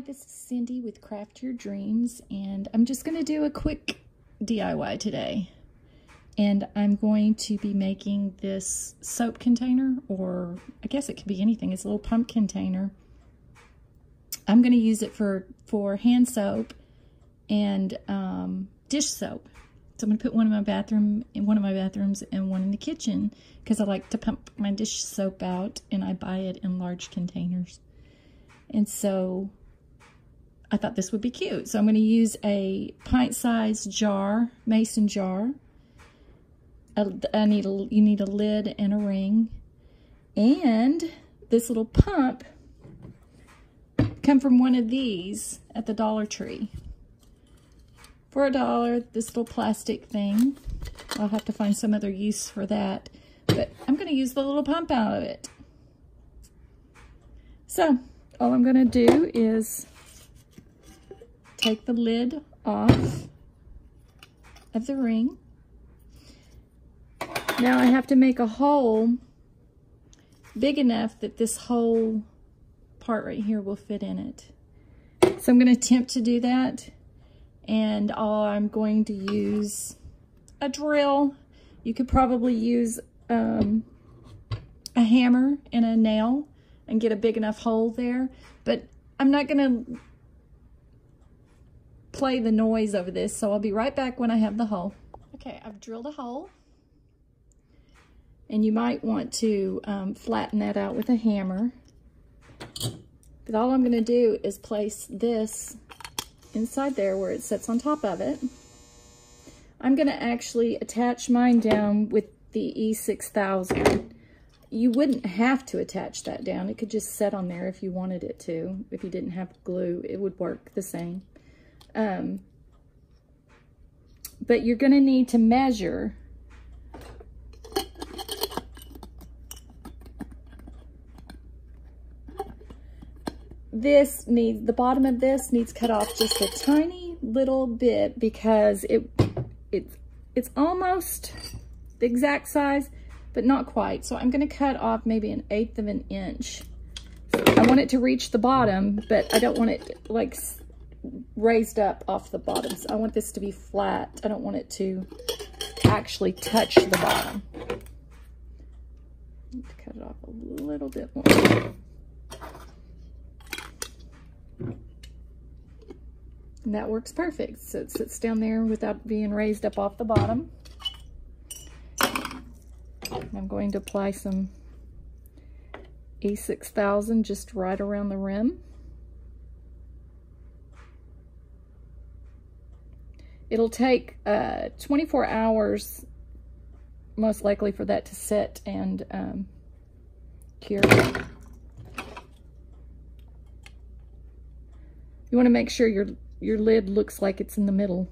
Hi, this is Cindy with Craft Your Dreams, and I'm just going to do a quick DIY today. And I'm going to be making this soap container, or I guess it could be anything. It's a little pump container. I'm going to use it for, for hand soap and um, dish soap. So I'm going to put one in my bathroom, in one of my bathrooms, and one in the kitchen, because I like to pump my dish soap out, and I buy it in large containers. And so I thought this would be cute. So I'm going to use a pint-sized jar, mason jar. I need a, you need a lid and a ring. And this little pump come from one of these at the Dollar Tree. For a dollar, this little plastic thing. I'll have to find some other use for that. But I'm going to use the little pump out of it. So, all I'm going to do is take the lid off of the ring. Now I have to make a hole big enough that this whole part right here will fit in it. So I'm going to attempt to do that. And I'm going to use a drill. You could probably use um, a hammer and a nail and get a big enough hole there. But I'm not going to play the noise over this, so I'll be right back when I have the hole. Okay, I've drilled a hole. And you might want to um, flatten that out with a hammer. But all I'm going to do is place this inside there where it sits on top of it. I'm going to actually attach mine down with the E6000 you wouldn't have to attach that down. It could just set on there if you wanted it to. If you didn't have glue, it would work the same. Um, but you're going to need to measure this needs the bottom of this needs cut off just a tiny little bit because it it's it's almost the exact size but not quite. So I'm going to cut off maybe an eighth of an inch. I want it to reach the bottom, but I don't want it like raised up off the bottom. So I want this to be flat. I don't want it to actually touch the bottom. Cut it off a little bit more. And that works perfect. So it sits down there without being raised up off the bottom. I'm going to apply some E6000 just right around the rim. It'll take uh, 24 hours, most likely, for that to set and um, cure. You want to make sure your your lid looks like it's in the middle.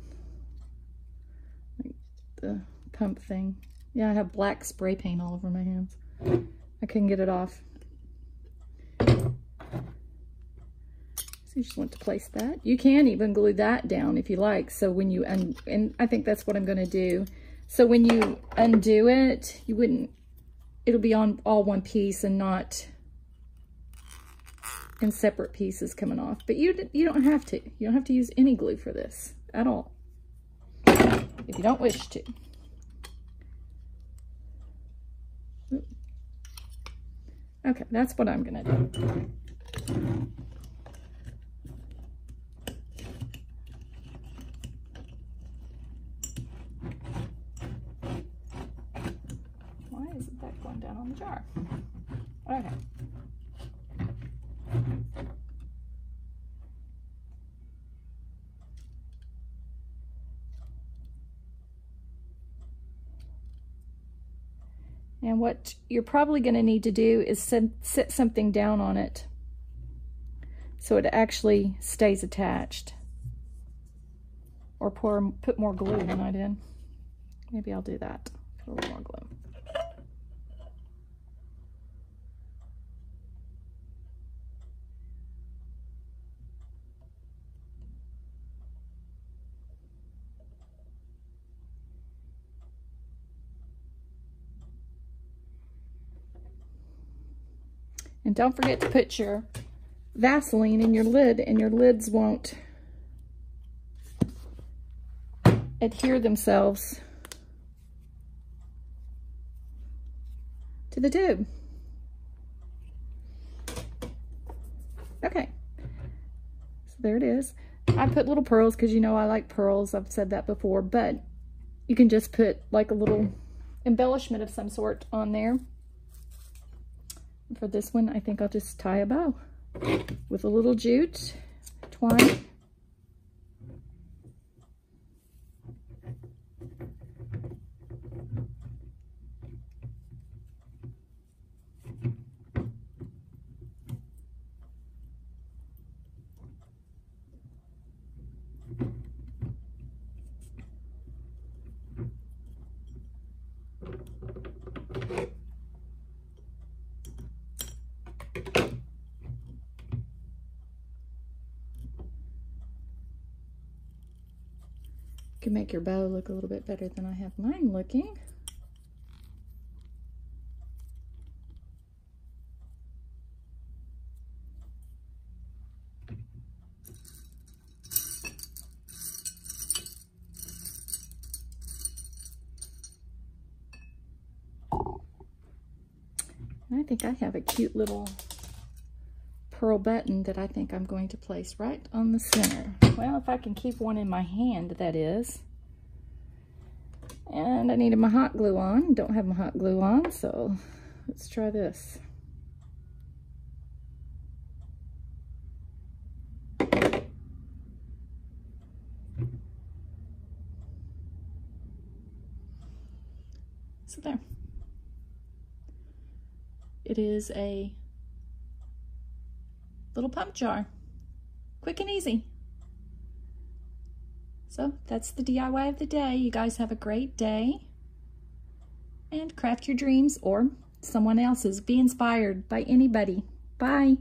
Like the pump thing. Yeah, I have black spray paint all over my hands. I couldn't get it off. You just want to place that. You can even glue that down if you like. So when you, un and I think that's what I'm going to do. So when you undo it, you wouldn't, it'll be on all one piece and not in separate pieces coming off. But you, you don't have to. You don't have to use any glue for this at all. If you don't wish to. Okay, that's what I'm gonna do. Why isn't that going down on the jar? Okay. And what you're probably going to need to do is set, something down on it so it actually stays attached. Or pour, put more glue than I did. Maybe I'll do that. Put a little more glue. And don't forget to put your Vaseline in your lid and your lids won't adhere themselves to the tube. Okay, so there it is. I put little pearls because you know I like pearls. I've said that before, but you can just put like a little embellishment of some sort on there. For this one, I think I'll just tie a bow with a little jute twine. Can make your bow look a little bit better than I have mine looking. I think I have a cute little pearl button that I think I'm going to place right on the center. Well, if I can keep one in my hand, that is. And I needed my hot glue on. Don't have my hot glue on, so let's try this. So there. It is a little pump jar. Quick and easy. So that's the DIY of the day. You guys have a great day. And craft your dreams or someone else's. Be inspired by anybody. Bye.